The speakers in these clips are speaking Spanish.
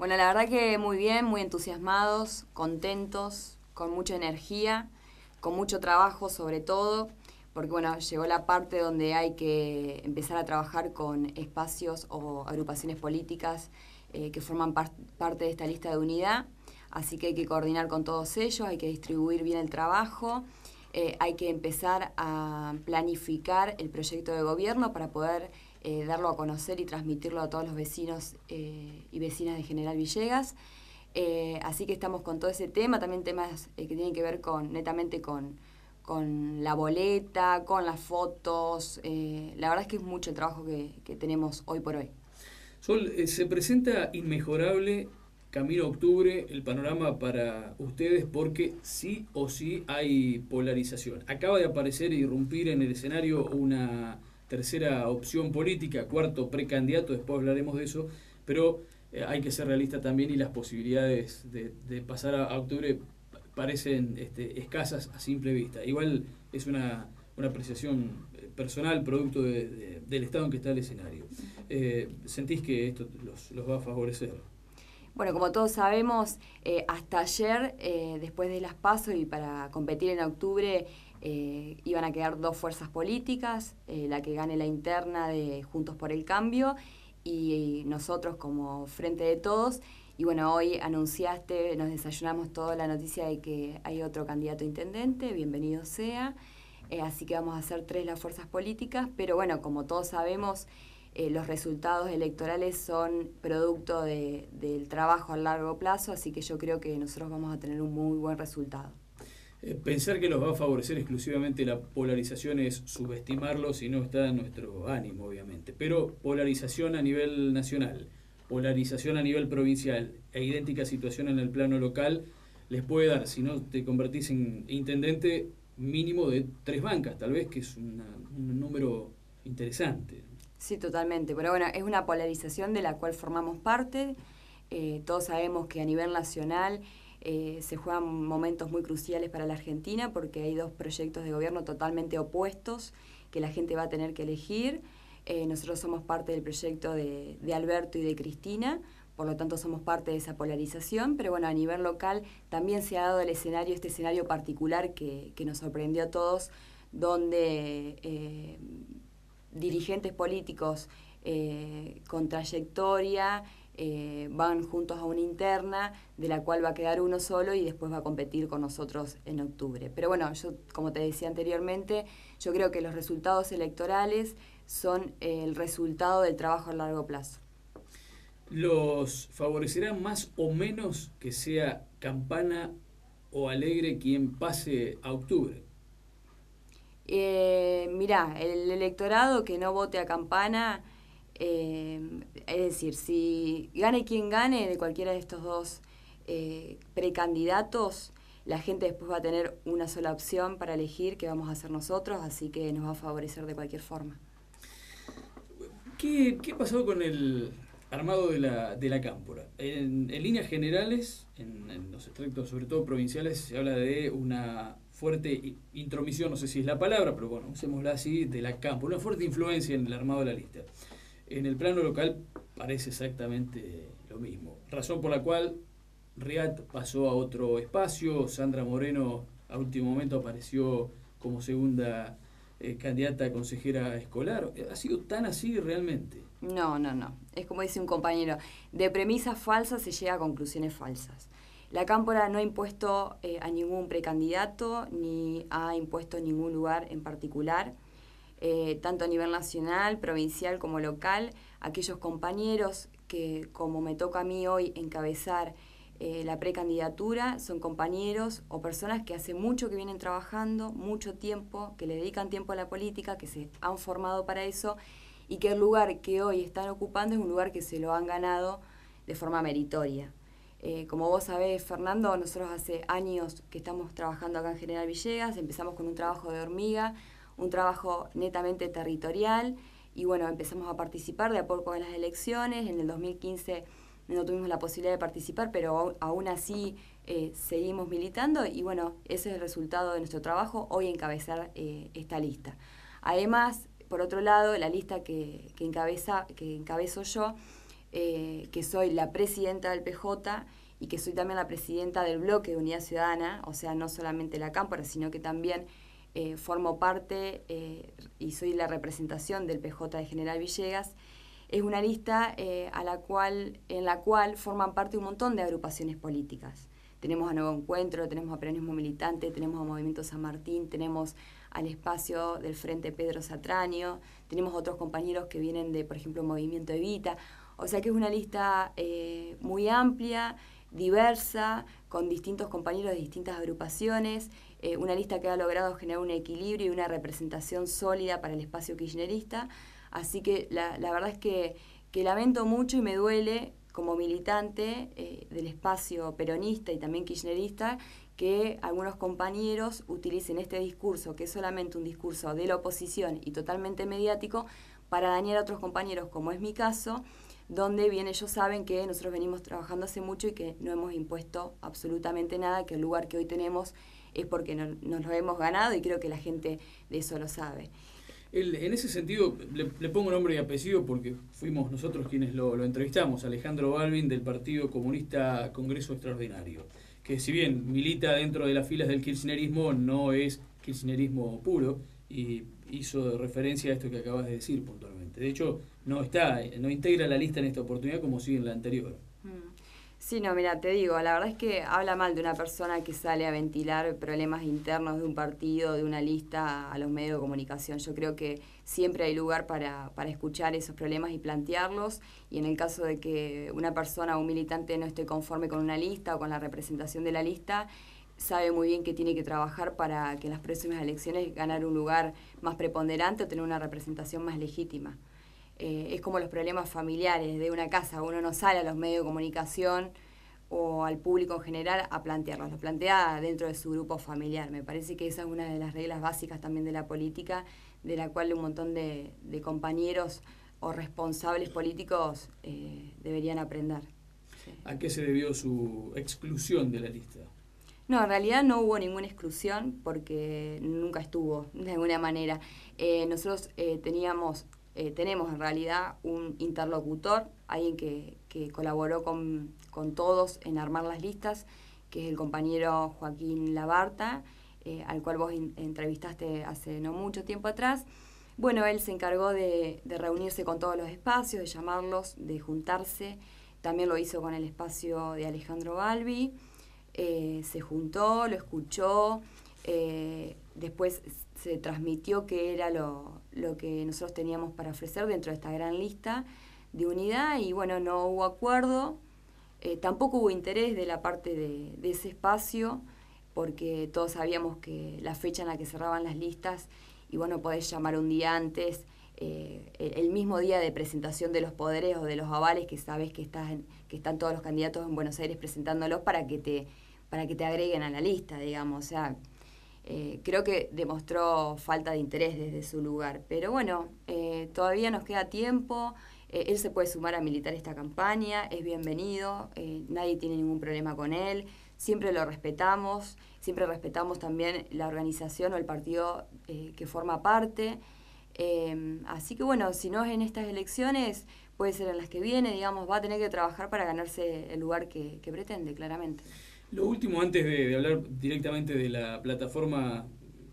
Bueno, la verdad que muy bien, muy entusiasmados, contentos, con mucha energía, con mucho trabajo sobre todo, porque bueno, llegó la parte donde hay que empezar a trabajar con espacios o agrupaciones políticas eh, que forman parte de esta lista de unidad, así que hay que coordinar con todos ellos, hay que distribuir bien el trabajo, eh, hay que empezar a planificar el proyecto de gobierno para poder eh, darlo a conocer y transmitirlo a todos los vecinos eh, y vecinas de General Villegas. Eh, así que estamos con todo ese tema, también temas que tienen que ver con netamente con, con la boleta, con las fotos. la verdad es que es mucho el trabajo que, que tenemos hoy por hoy. Sol, se presenta inmejorable camino a octubre el panorama para ustedes porque sí o sí hay polarización. Acaba de aparecer e irrumpir en el escenario una tercera opción política, cuarto precandidato, después hablaremos de eso, pero eh, hay que ser realista también y las posibilidades de, pasar a, octubre parecen este, escasas a simple vista. Igual es una, apreciación eh, personal, producto del estado en que está el escenario. Eh, ¿Sentís que esto los, los va a favorecer? Bueno, como todos sabemos, hasta ayer, después de las pasos y para competir en octubre, eh, iban a quedar dos fuerzas políticas, eh, la que gane la interna de Juntos por el Cambio y, nosotros como Frente de Todos. Y bueno, hoy anunciaste, nos desayunamos toda la noticia de que hay otro candidato intendente, bienvenido sea. Eh, así que vamos a hacer tres las fuerzas políticas, pero bueno, como todos sabemos, los resultados electorales son producto del trabajo a largo plazo, así que yo creo que nosotros vamos a tener un muy buen resultado. Eh, pensar que los va a favorecer exclusivamente la polarización es subestimarlo si no está en nuestro ánimo, obviamente. Pero polarización a nivel nacional, polarización a nivel provincial e idéntica situación en el plano local les puede dar, si no te convertís en intendente, mínimo de tres bancas, tal vez, que es un número interesante. Sí, totalmente. Pero bueno, es una polarización de la cual formamos parte. Eh, todos sabemos que a nivel nacional eh, se juegan momentos muy cruciales para la Argentina porque hay dos proyectos de gobierno totalmente opuestos que la gente va a tener que elegir. Eh, nosotros somos parte del proyecto de, Alberto y de Cristina, por lo tanto somos parte de esa polarización, pero bueno, a nivel local también se ha dado el escenario, este escenario particular que, nos sorprendió a todos, donde eh, dirigentes políticos con trayectoria eh, van juntos a una interna, de la cual va a quedar uno solo y después va a competir con nosotros en octubre. Pero bueno, yo, como te decía anteriormente, yo creo que los resultados electorales son el resultado del trabajo a largo plazo. ¿Los favorecerá más o menos que sea Campana o Alegre quien pase a octubre? Eh, mirá, el electorado que no vote a Campana eh, es decir, si gane quien gane de cualquiera de estos dos eh, precandidatos, la gente después va a tener una sola opción para elegir que vamos a hacer nosotros, así que nos va a favorecer de cualquier forma. ¿Qué, qué pasó con el armado de la, de la cámpora? En, líneas generales, en, los extractos sobre todo provinciales, se habla de una fuerte intromisión, no sé si es la palabra, pero bueno, usémosla así, de la cámpora, una fuerte influencia en el armado de la lista. En el plano local parece exactamente lo mismo. Razón por la cual Riad pasó a otro espacio, Sandra Moreno a último momento apareció como segunda eh, candidata a consejera escolar. ¿Ha sido tan así realmente? No, no, no. Es como dice un compañero, de premisas falsas se llega a conclusiones falsas. La Cámpora no ha impuesto eh, a ningún precandidato ni ha impuesto ningún lugar en particular. Eh, tanto a nivel nacional, provincial como local, aquellos compañeros que, como me toca a mí hoy encabezar eh, la precandidatura, son compañeros o personas que hace mucho que vienen trabajando, mucho tiempo, que le dedican tiempo a la política, que se han formado para eso y que el lugar que hoy están ocupando es un lugar que se lo han ganado de forma meritoria. Eh, como vos sabés, Fernando, nosotros hace años que estamos trabajando acá en General Villegas, empezamos con un trabajo de hormiga, un trabajo netamente territorial y bueno, empezamos a participar de a poco en las elecciones. En el 2015 no tuvimos la posibilidad de participar, pero aún así eh, seguimos militando y bueno, ese es el resultado de nuestro trabajo, hoy encabezar eh, esta lista. Además, por otro lado, la lista que, encabeza, que encabezo yo eh, que soy la presidenta del PJ y que soy también la presidenta del bloque de Unidad Ciudadana, o sea, no solamente la Cámpora, sino que también eh, formo parte eh, y soy la representación del PJ de General Villegas. Es una lista a la cual, en la cual forman parte un montón de agrupaciones políticas. Tenemos a Nuevo Encuentro, tenemos a Peronismo Militante, tenemos a Movimiento San Martín, tenemos al espacio del Frente Pedro Satranio, tenemos otros compañeros que vienen de, por ejemplo, Movimiento Evita. O sea que es una lista eh, muy amplia, diversa, con distintos compañeros de distintas agrupaciones, eh, una lista que ha logrado generar un equilibrio y una representación sólida para el espacio kirchnerista. Así que la, verdad es que, lamento mucho y me duele como militante eh, del espacio peronista y también kirchnerista que algunos compañeros utilicen este discurso, que es solamente un discurso de la oposición y totalmente mediático, para dañar a otros compañeros, como es mi caso, donde bien ellos saben que nosotros venimos trabajando hace mucho y que no hemos impuesto absolutamente nada, que el lugar que hoy tenemos es porque no, nos lo hemos ganado y creo que la gente de eso lo sabe. en ese sentido, le, pongo nombre y apellido porque fuimos nosotros quienes lo, lo entrevistamos, Alejandro Balvin del Partido Comunista Congreso Extraordinario, que si bien milita dentro de las filas del kirchnerismo, no es kirchnerismo puro y hizo referencia a esto que acabas de decir puntualmente. De hecho, no está, no integra la lista en esta oportunidad como sí en la anterior. Mm. Sí, no, mira, te digo, la verdad es que habla mal de una persona que sale a ventilar problemas internos de un partido, de una lista a los medios de comunicación. Yo creo que siempre hay lugar para, para escuchar esos problemas y plantearlos. Y en el caso de que una persona o un militante no esté conforme con una lista o con la representación de la lista, sabe muy bien que tiene que trabajar para que en las próximas elecciones ganar un lugar más preponderante o tener una representación más legítima. Eh, es como los problemas familiares de una casa, uno no sale a los medios de comunicación o al público en general a plantearlos, lo plantea dentro de su grupo familiar. Me parece que esa es una de las reglas básicas también de la política, de la cual un montón de, compañeros o responsables políticos eh, deberían aprender. ¿A qué se debió su exclusión de la lista? No, en realidad no hubo ninguna exclusión porque nunca estuvo de alguna manera. Eh, nosotros eh, teníamos, eh, tenemos en realidad un interlocutor, alguien que, que colaboró con, con, todos en armar las listas, que es el compañero Joaquín Labarta, al cual vos entrevistaste hace no mucho tiempo atrás. Bueno, él se encargó de, de reunirse con todos los espacios, de llamarlos, de juntarse. También lo hizo con el espacio de Alejandro Balbi. Eh, se juntó, lo escuchó, eh, después se transmitió qué era lo, que nosotros teníamos para ofrecer dentro de esta gran lista de unidad y bueno, no hubo acuerdo, eh, tampoco hubo interés de la parte de, ese espacio porque todos sabíamos que la fecha en la que cerraban las listas y bueno, podés llamar un día antes, el mismo día de presentación de los poderes o de los avales que sabes que, estás que están todos los candidatos en Buenos Aires presentándolos para que te para que te agreguen a la lista, digamos. O sea, eh, creo que demostró falta de interés desde su lugar. Pero bueno, eh, todavía nos queda tiempo. Eh, él se puede sumar a militar esta campaña, es bienvenido, nadie tiene ningún problema con él, siempre lo respetamos, siempre respetamos también la organización o el partido que forma parte. así que bueno, si no es en estas elecciones, puede ser en las que viene, digamos, va a tener que trabajar para ganarse el lugar que pretende, claramente. Lo último, antes de, hablar directamente de la plataforma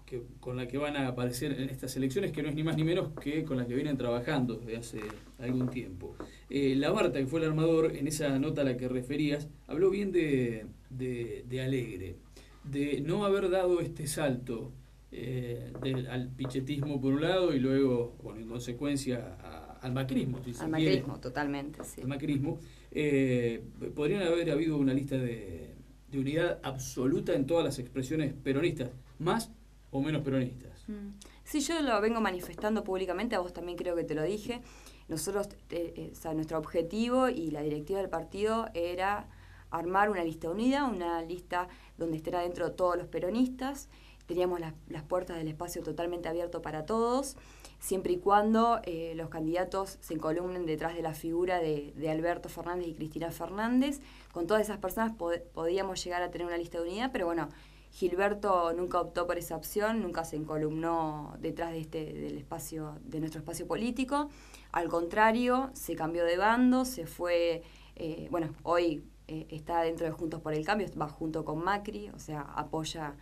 que, con la que van a aparecer en estas elecciones, que no es ni más ni menos que con la que vienen trabajando desde hace algún tiempo. Eh, la Barta, que fue el armador, en esa nota a la que referías, habló bien de, de, Alegre, de no haber dado este salto eh, al pichetismo por un lado y luego, bueno, en consecuencia al macrismo. al macrismo, totalmente, sí. Al macrismo. Eh, podrían haber habido una lista de de unidad absoluta en todas las expresiones peronistas, más o menos peronistas. Mm. Sí, yo lo vengo manifestando públicamente, a vos también creo que te lo dije. Nosotros, eh, eh, o sea, nuestro objetivo y la directiva del partido era armar una lista unida, una lista donde estén adentro todos los peronistas. Teníamos las puertas del espacio totalmente abierto para todos siempre y cuando eh, los candidatos se encolumnen detrás de la figura de, Alberto Fernández y Cristina Fernández. Con todas esas personas podíamos llegar a tener una lista de unidad, pero bueno, Gilberto nunca optó por esa opción, nunca se encolumnó detrás de este, del espacio, de nuestro espacio político. Al contrario, se cambió de bando, se fue, eh, bueno, hoy eh, está dentro de Juntos por el Cambio, va junto con Macri, o sea, apoya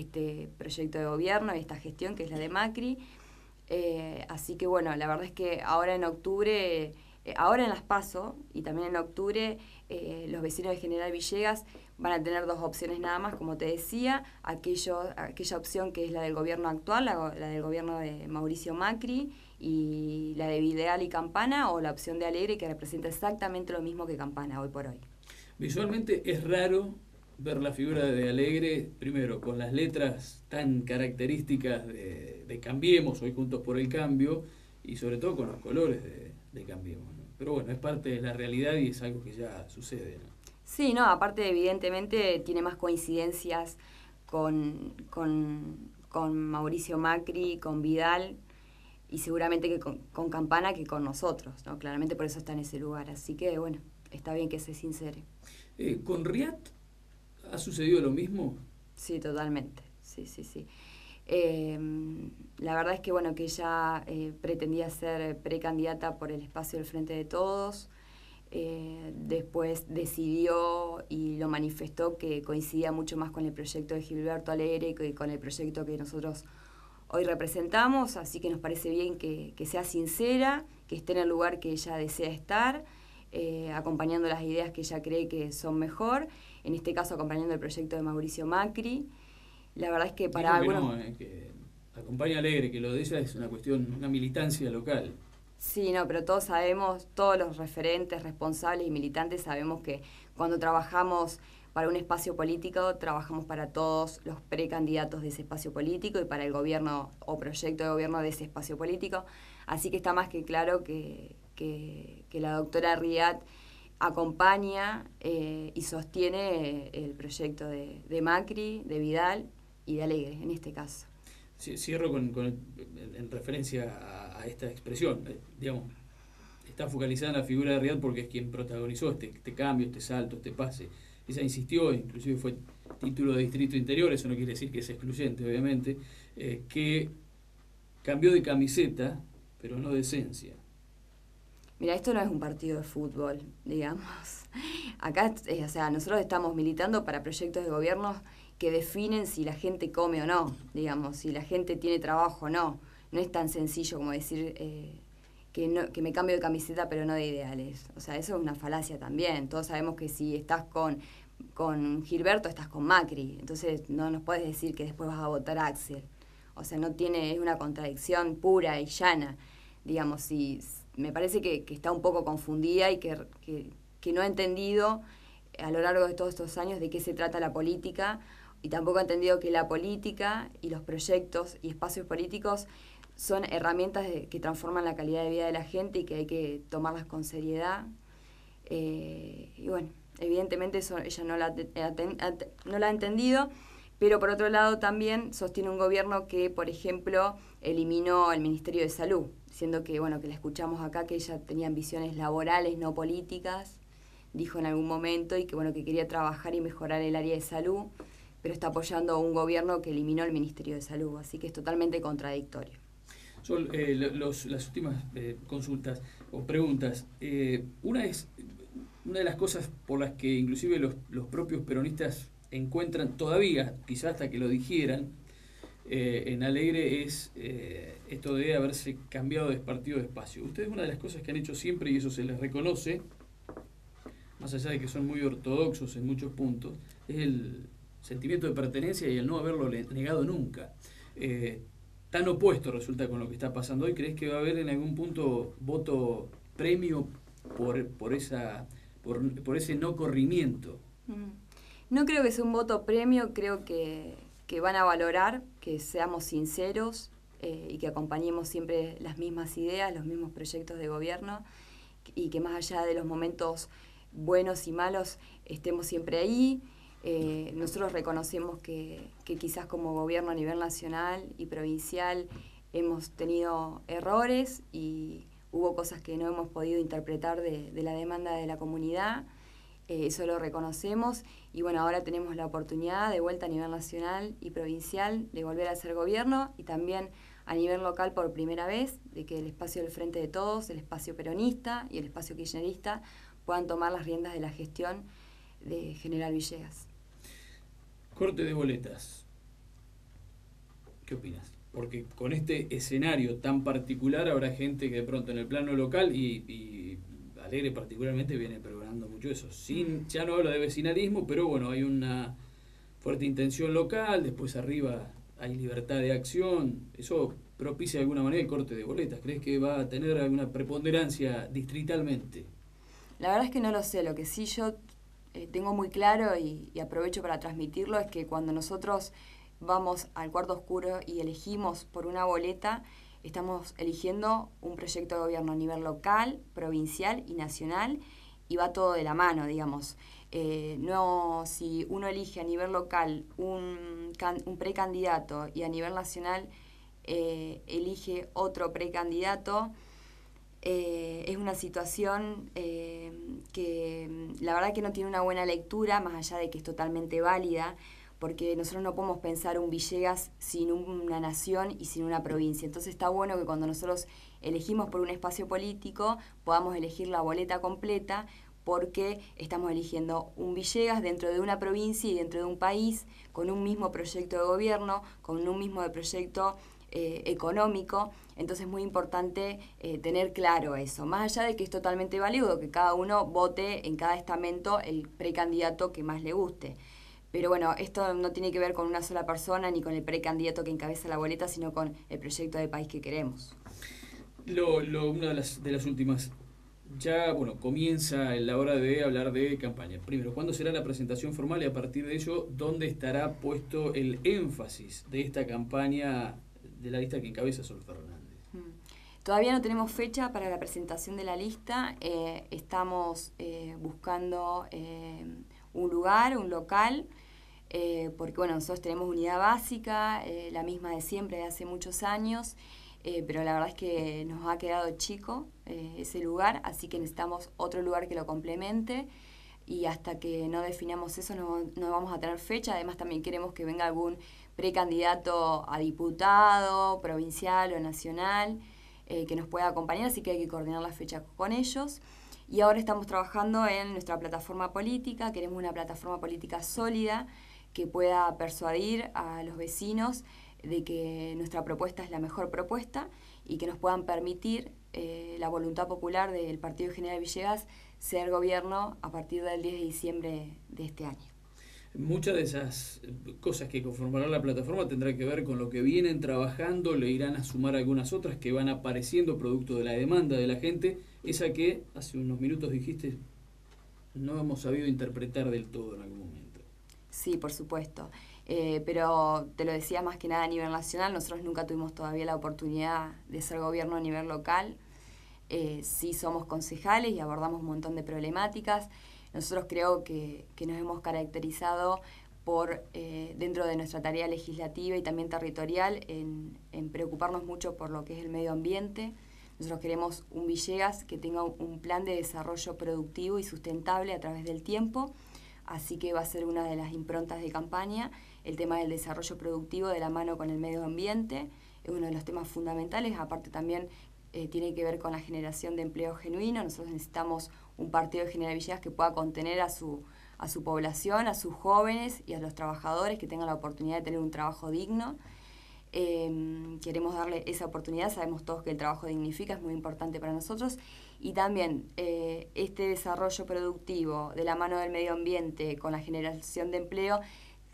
este proyecto de gobierno y esta gestión que es la de Macri. Eh, así que bueno, la verdad es que ahora en octubre, ahora en las PASO y también en octubre, los vecinos de General Villegas van a tener dos opciones nada más, como te decía, aquello, aquella opción que es la del gobierno actual, la, del gobierno de Mauricio Macri, y la de Videal y Campana, o la opción de Alegre, que representa exactamente lo mismo que Campana hoy por hoy. Visualmente es raro ver la figura de Alegre, primero, con las letras tan características de, de Cambiemos, hoy Juntos por el Cambio, y sobre todo con los colores de, de Cambiemos. Pero bueno, es parte de la realidad y es algo que ya sucede. ¿no? Sí, no, aparte evidentemente tiene más coincidencias con, Mauricio Macri, con Vidal y seguramente que con, Campana que con nosotros, ¿no? Claramente por eso está en ese lugar, así que bueno, está bien que se sincere. Eh, ¿Con Riat ha sucedido lo mismo? Sí, totalmente, sí, sí, sí. Eh, la verdad es que bueno, que ella eh, pretendía ser precandidata por el espacio del Frente de Todos, eh, después decidió y lo manifestó que coincidía mucho más con el proyecto de Gilberto Alegre que con el proyecto que nosotros hoy representamos, así que nos parece bien que, sea sincera, que esté en el lugar que ella desea estar, eh, acompañando las ideas que ella cree que son mejor, en este caso acompañando el proyecto de Mauricio Macri. La verdad es que para algunos... Eh, que acompaña Alegre, que lo de ella es una cuestión, una militancia local. Sí, no, pero todos sabemos, todos los referentes, responsables y militantes sabemos que cuando trabajamos para un espacio político, trabajamos para todos los precandidatos de ese espacio político y para el gobierno o proyecto de gobierno de ese espacio político. Así que está más que claro que, la doctora Riad acompaña eh, y sostiene el proyecto de, Macri, de Vidal y de Alegre, en este caso. cierro con, en referencia a esta expresión. Eh, digamos, está focalizada en la figura de Riad porque es quien protagonizó este, este cambio, este salto, este pase. Ella insistió, inclusive fue título de distrito interior, eso no quiere decir que es excluyente, obviamente, eh, que cambió de camiseta, pero no de esencia. Mira, esto no es un partido de fútbol, digamos. Acá, o sea, nosotros estamos militando para proyectos de gobierno que definen si la gente come o no, digamos, si la gente tiene trabajo o no no es tan sencillo como decir eh, que, no, que me cambio de camiseta pero no de ideales. O sea, eso es una falacia también. Todos sabemos que si estás con, con Gilberto, estás con Macri. Entonces no nos puedes decir que después vas a votar a Axel. O sea, no tiene, es una contradicción pura y llana. Digamos, si me parece que, está un poco confundida y que, que no ha entendido a lo largo de todos estos años de qué se trata la política y tampoco ha entendido que la política y los proyectos y espacios políticos son herramientas que transforman la calidad de vida de la gente y que hay que tomarlas con seriedad. Eh, y bueno, evidentemente eso ella no la, no la ha entendido, pero por otro lado también sostiene un gobierno que, por ejemplo, eliminó el Ministerio de Salud, siendo que, bueno, que la escuchamos acá, que ella tenía ambiciones laborales, no políticas, dijo en algún momento, y que, bueno, que quería trabajar y mejorar el área de salud, pero está apoyando a un gobierno que eliminó el Ministerio de Salud, así que es totalmente contradictorio. Son eh, los, las últimas eh, consultas o preguntas. Eh, una es una de las cosas por las que inclusive los, los propios peronistas encuentran todavía, quizás hasta que lo dijeran, en Alegre es esto de haberse cambiado de partido de espacio. Ustedes una de las cosas que han hecho siempre, y eso se les reconoce, más allá de que son muy ortodoxos en muchos puntos, es el sentimiento de pertenencia y el no haberlo negado nunca tan opuesto resulta con lo que está pasando hoy. ¿Crees que va a haber en algún punto voto premio por, por, esa, por, ese no corrimiento? Mm. No creo que sea un voto premio, creo que, van a valorar que seamos sinceros eh, y que acompañemos siempre las mismas ideas, los mismos proyectos de gobierno y que más allá de los momentos buenos y malos estemos siempre ahí. Eh, nosotros reconocemos que, quizás como gobierno a nivel nacional y provincial hemos tenido errores y hubo cosas que no hemos podido interpretar de, la demanda de la comunidad eh, eso lo reconocemos y bueno, ahora tenemos la oportunidad de vuelta a nivel nacional y provincial de volver a ser gobierno y también a nivel local por primera vez, de que el espacio del Frente de Todos, el espacio peronista y el espacio kirchnerista puedan tomar las riendas de la gestión de General Villegas. Corte de boletas. ¿Qué opinas? Porque con este escenario tan particular habrá gente que de pronto en el plano local y Alegre particularmente viene pregonando mucho eso. Sin, ya no hablo de vecinalismo, pero bueno, hay una fuerte intención local, después arriba hay libertad de acción, eso propicia de alguna manera el corte de boletas. ¿Crees que va a tener alguna preponderancia distritalmente? La verdad es que no lo sé, lo que sí yo eh, tengo muy claro y, aprovecho para transmitirlo es que cuando nosotros vamos al cuarto oscuro y elegimos por una boleta, estamos eligiendo un proyecto de gobierno a nivel local, provincial y nacional y va todo de la mano, digamos. Eh, no, si uno elige a nivel local un, precandidato y a nivel nacional eh, elige otro precandidato, eh, es una situación que la verdad que no tiene una buena lectura, más allá de que es totalmente válida, porque nosotros no podemos pensar un Villegas sin una nación y sin una provincia. Entonces está bueno que cuando nosotros elegimos por un espacio político podamos elegir la boleta completa porque estamos eligiendo un Villegas dentro de una provincia y dentro de un país con un mismo proyecto de gobierno, con un mismo proyecto eh, económico. Entonces es muy importante eh, tener claro eso, más allá de que es totalmente válido que cada uno vote en cada estamento el precandidato que más le guste. Pero bueno, esto no tiene que ver con una sola persona ni con el precandidato que encabeza la boleta, sino con el proyecto de país que queremos. Lo, lo, una de las, de las últimas ya bueno, comienza la hora de hablar de campaña. Primero, ¿cuándo será la presentación formal y a partir de ello, dónde estará puesto el énfasis de esta campaña de la lista que encabeza Sol Fernández? Mm. Todavía no tenemos fecha para la presentación de la lista. Eh, estamos eh, buscando eh, un lugar, un local, porque bueno, nosotros tenemos unidad básica, la misma de siempre, de hace muchos años. Eh, pero la verdad es que nos ha quedado chico eh, ese lugar, así que necesitamos otro lugar que lo complemente y hasta que no definamos eso no, no vamos a tener fecha. Además también queremos que venga algún precandidato a diputado, provincial o nacional eh, que nos pueda acompañar, así que hay que coordinar la fecha con ellos. Y ahora estamos trabajando en nuestra plataforma política, queremos una plataforma política sólida que pueda persuadir a los vecinos de que nuestra propuesta es la mejor propuesta y que nos puedan permitir eh, la voluntad popular del Partido General Villegas ser gobierno a partir del 10 de diciembre de este año. Muchas de esas cosas que conformarán la plataforma tendrán que ver con lo que vienen trabajando, le irán a sumar algunas otras que van apareciendo producto de la demanda de la gente, esa que hace unos minutos dijiste no hemos sabido interpretar del todo en algún momento. Sí, por supuesto. Eh, pero te lo decía más que nada a nivel nacional, nosotros nunca tuvimos todavía la oportunidad de ser gobierno a nivel local. Eh, sí somos concejales y abordamos un montón de problemáticas. Nosotros creo que, nos hemos caracterizado por, eh, dentro de nuestra tarea legislativa y también territorial, en, en, preocuparnos mucho por lo que es el medio ambiente. Nosotros queremos un Villegas que tenga un plan de desarrollo productivo y sustentable a través del tiempo, así que va a ser una de las improntas de campaña el tema del desarrollo productivo de la mano con el medio ambiente, es uno de los temas fundamentales, aparte también eh, tiene que ver con la generación de empleo genuino, nosotros necesitamos un partido de General que pueda contener a su, a su población, a sus jóvenes y a los trabajadores que tengan la oportunidad de tener un trabajo digno. Em, queremos darle esa oportunidad, sabemos todos que el trabajo dignifica, es muy importante para nosotros. Y también eh, este desarrollo productivo de la mano del medio ambiente con la generación de empleo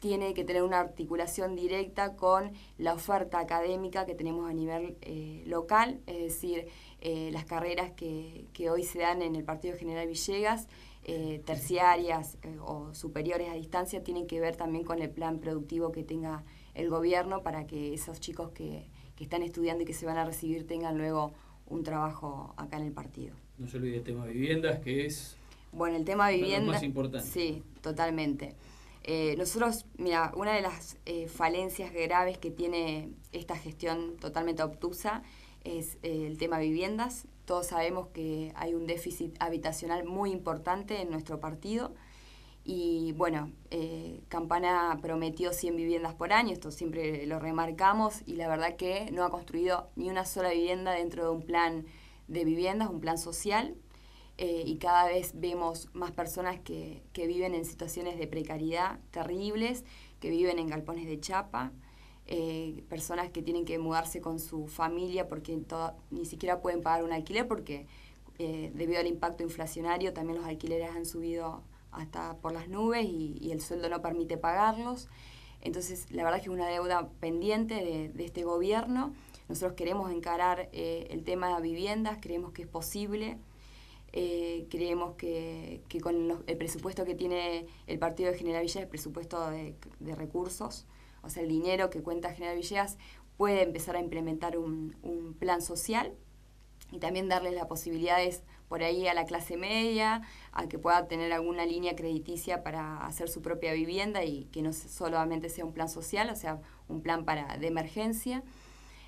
tiene que tener una articulación directa con la oferta académica que tenemos a nivel eh, local, es decir, eh, las carreras que, hoy se dan en el Partido General Villegas, eh, terciarias o superiores a distancia, tienen que ver también con el plan productivo que tenga el gobierno para que esos chicos que, que están estudiando y que se van a recibir tengan luego un trabajo acá en el partido. No se olvide el tema de viviendas, que es... Bueno, el tema de más importante. Sí, totalmente. Eh, nosotros, mira, una de las eh, falencias graves que tiene esta gestión totalmente obtusa es eh, el tema viviendas. Todos sabemos que hay un déficit habitacional muy importante en nuestro partido. Y bueno, eh, Campana prometió 100 viviendas por año, esto siempre lo remarcamos, y la verdad que no ha construido ni una sola vivienda dentro de un plan de viviendas, un plan social, eh, y cada vez vemos más personas que, que, viven en situaciones de precariedad terribles, que viven en galpones de chapa, eh, personas que tienen que mudarse con su familia porque ni siquiera pueden pagar un alquiler porque debido al impacto inflacionario también los alquileres han subido hasta por las nubes y, el sueldo no permite pagarlos. Entonces, la verdad es que es una deuda pendiente de, este gobierno. Nosotros queremos encarar eh, el tema de viviendas, creemos que es posible. Eh, creemos que, con el presupuesto que tiene el partido de General Villegas, el presupuesto de, recursos, o sea, el dinero que cuenta General Villegas, puede empezar a implementar un, un plan social y también darles las posibilidades por ahí a la clase media, a que pueda tener alguna línea crediticia para hacer su propia vivienda y que no solamente sea un plan social, o sea, un plan para de emergencia.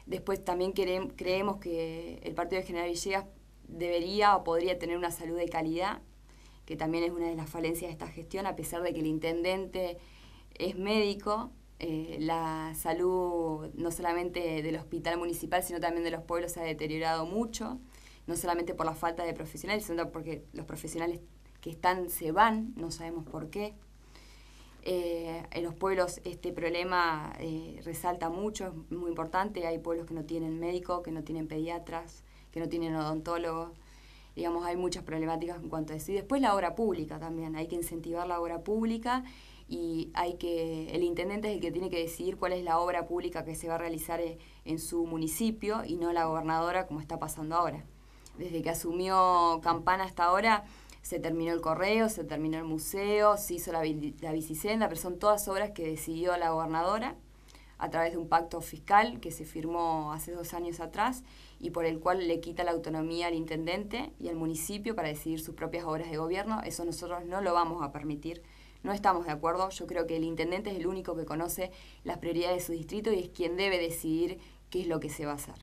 Después también creemos que el Partido de General Villegas debería o podría tener una salud de calidad, que también es una de las falencias de esta gestión, a pesar de que el intendente es médico, eh, la salud no solamente del hospital municipal, sino también de los pueblos se ha deteriorado mucho no solamente por la falta de profesionales, sino porque los profesionales que están se van, no sabemos por qué. Eh, en los pueblos este problema eh, resalta mucho, es muy importante, hay pueblos que no tienen médico, que no tienen pediatras, que no tienen odontólogos, digamos, hay muchas problemáticas en cuanto a eso. Y después la obra pública también, hay que incentivar la obra pública y hay que, el intendente es el que tiene que decidir cuál es la obra pública que se va a realizar eh, en su municipio y no la gobernadora como está pasando ahora desde que asumió Campana hasta ahora, se terminó el correo, se terminó el museo, se hizo la, la bicicenda, pero son todas obras que decidió la gobernadora a través de un pacto fiscal que se firmó hace dos años atrás y por el cual le quita la autonomía al intendente y al municipio para decidir sus propias obras de gobierno. Eso nosotros no lo vamos a permitir. No estamos de acuerdo. Yo creo que el intendente es el único que conoce las prioridades de su distrito y es quien debe decidir qué es lo que se va a hacer.